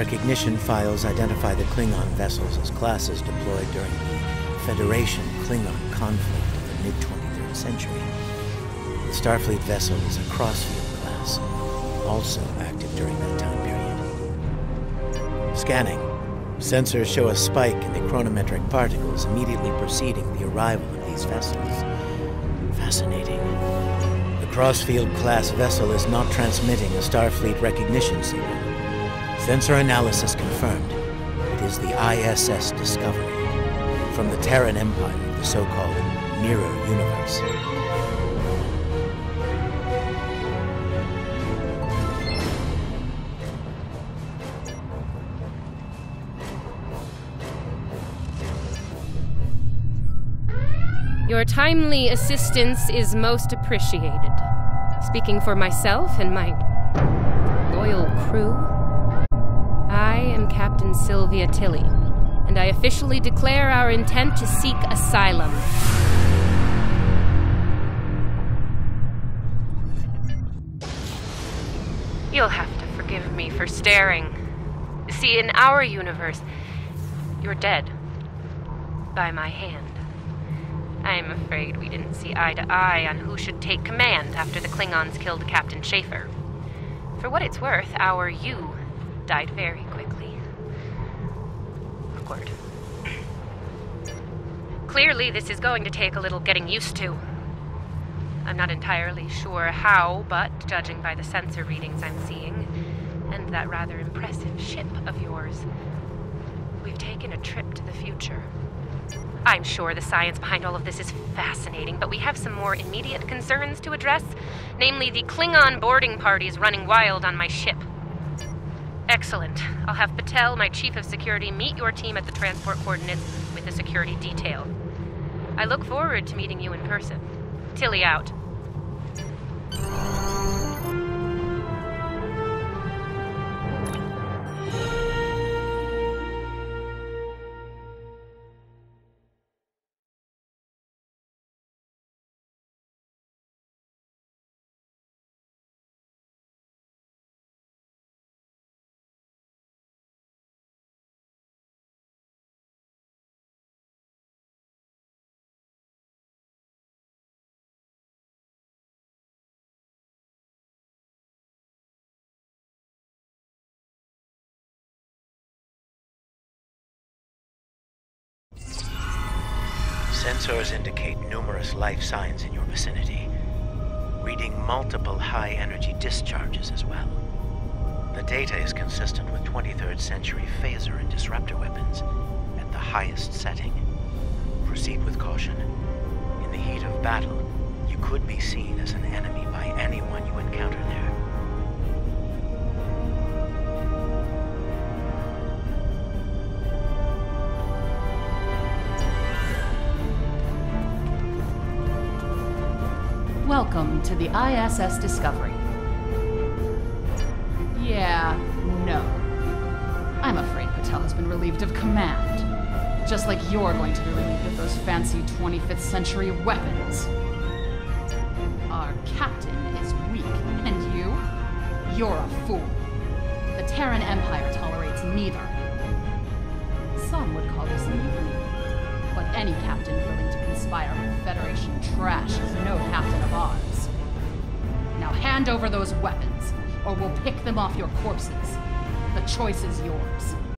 Recognition files identify the Klingon vessels as classes deployed during the Federation Klingon conflict of the mid 23rd century. The Starfleet vessel is a Crossfield class, also active during that time period. Scanning. Sensors show a spike in the chronometric particles immediately preceding the arrival of these vessels. Fascinating. The Crossfield class vessel is not transmitting a Starfleet recognition signal. Sensor analysis confirmed. It is the ISS Discovery from the Terran Empire the so-called Mirror Universe. Your timely assistance is most appreciated. Speaking for myself and my loyal crew, Captain Sylvia Tilly, and I officially declare our intent to seek asylum. You'll have to forgive me for staring. See, in our universe, you're dead. By my hand. I'm afraid we didn't see eye to eye on who should take command after the Klingons killed Captain Schaefer. For what it's worth, our you died very quickly. Awkward. Clearly, this is going to take a little getting used to. I'm not entirely sure how, but judging by the sensor readings I'm seeing, and that rather impressive ship of yours, we've taken a trip to the future. I'm sure the science behind all of this is fascinating, but we have some more immediate concerns to address, namely the Klingon boarding parties running wild on my ship. Excellent. I'll have Patel, my chief of security, meet your team at the transport coordinates with a security detail. I look forward to meeting you in person. Tilly out. Sensors indicate numerous life signs in your vicinity, reading multiple high energy discharges as well. The data is consistent with 23rd century phaser and disruptor weapons at the highest setting. Proceed with caution. In the heat of battle, you could be seen as an enemy by anyone you encounter there. Welcome to the ISS Discovery. Yeah, no. I'm afraid Patel has been relieved of command. Just like you're going to be relieved of those fancy 25th century weapons. Our captain is weak, and you? You're a fool. The Terran Empire tolerates neither. Some would call this mutiny. Any captain willing to conspire with Federation trash is no captain of ours. Now hand over those weapons, or we'll pick them off your corpses. The choice is yours.